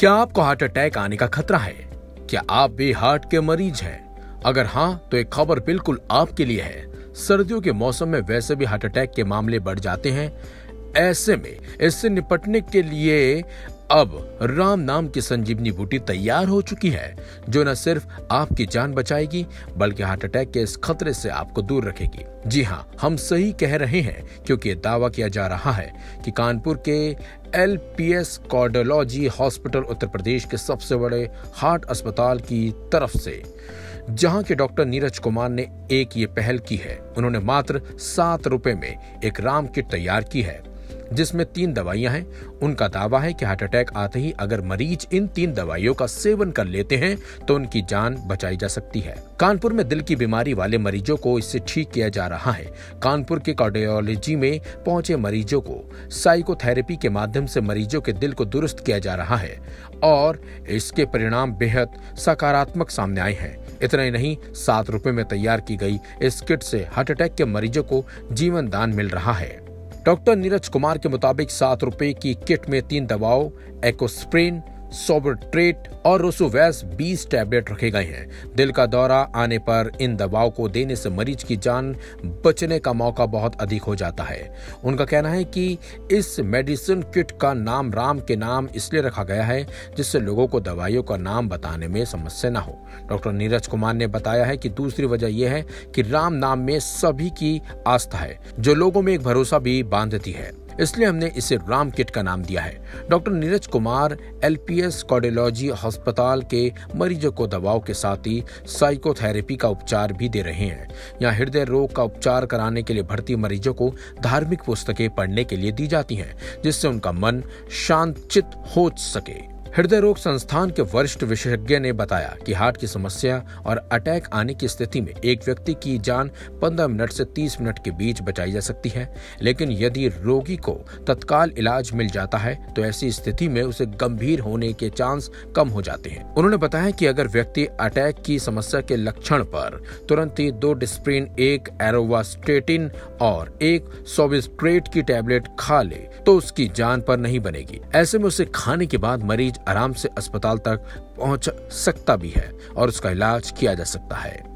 क्या आपको heart attack आने का खतरा है? क्या आप भी हार्ट के मरीज़ हैं? अगर हाँ तो एक खबर बिल्कुल आपके लिए है। सर्दियों के मौसम में वैसे भी हार्ट अटैक के मामले बढ़ जाते हैं। ऐसे में इससे निपटने के लिए अब राम नाम की संजीवनी बूटी तैयार हो चुकी है, जो न सिर्फ़ आपकी जान बचाएगी, बल्कि हार्ट अटैक के इस खतरे से आपको दूर रखेगी। जी हाँ हम सही कह रहे हैं, क्योंकि दावा किया जा रहा है कि कानपुर के L P S cardiology hospital Uttar Pradesh के सबसे बड़े हार्ट अस्पताल की तरफ़ से, जहाँ के डॉक्टर नीरज कुमार ने एक ये पहल की है। उन्होंने मात्र सात रुपए में एक राम किट तैयार की है। जिसमें तीन दवाइयाँ हैं। उनका दावा है कि हार्ट अटैक आते ही अगर मरीज़ इन तीन दवाइयों का सेवन कर लेते हैं तो उनकी जान बचाई जा सकती है। कानपुर में दिल की बीमारी वाले मरीजों को इससे ठीक किया जा रहा है। कानपुर के कार्डियोलॉजी में पहुँचे मरीजों को साइकोथेरेपी के माध्यम से मरीजों के दिल को दुरुस्त किया जा रहा है और इसके परिणाम बेहद सकारात्मक सामने आए हैं। इतना ही नहीं, सात रुपए में तैयार की गई इस किट से हार्ट अटैक के मरीजों को जीवन दान मिल रहा है। डॉक्टर नीरज कुमार के मुताबिक सात रुपए की किट में तीन दवाओं एकोस्प्रेन सोबरट्रेट और रोसोवैस 20 टैबलेट रखे गए हैं। दिल का दौरा आने पर इन दवाओं को देने से मरीज़ की जान बचने का मौका बहुत अधिक हो जाता है। उनका कहना है कि इस मेडिसिन किट का नाम राम के नाम इसलिए रखा गया है जिससे लोगों को दवाइयों का नाम बताने में समस्या न हो। डॉक्टर नीरज कुमार ने बताया है कि दूसरी वजह यह है कि राम नाम में सभी की आस्था है, जो लोगों में एक भरोसा भी बांधती है। इसलिए हमने इसे राम किट का नाम दिया है। Doctor Neeraj Kumar, LPS cardiology अस्पताल के मरीजों को दबाव के साथ ही साइकोथेरेपी का उपचार भी दे रहे हैं। यहाँ हृदय रोग का उपचार कराने के लिए भर्ती मरीजों को धार्मिक पुस्तकें पढ़ने के लिए दी जाती हैं, जिससे उनका मन शांत हो सके। हृदय रोग संस्थान के वरिष्ठ विशेषज्ञ ने बताया कि हार्ट की समस्या और अटैक आने की स्थिति में एक व्यक्ति की जान 15 मिनट से 30 मिनट के बीच बचाई जा सकती है, लेकिन यदि रोगी को तत्काल इलाज मिल जाता है तो ऐसी स्थिति में उसे गंभीर होने के चांस कम हो जाते हैं। उन्होंने बताया कि अगर व्यक्ति अटैक की समस्या के लक्षण पर तुरंत ही दो डिस्प्रिन, एक एरोवास्टेटिन और एक सोबिस्ट्रेट की टैबलेट खा ले तो उसकी जान पर नहीं बनेगी। ऐसे में उसे खाने के बाद मरीज़ आराम से अस्पताल तक पहुँच सकता भी है और उसका इलाज किया जा सकता है।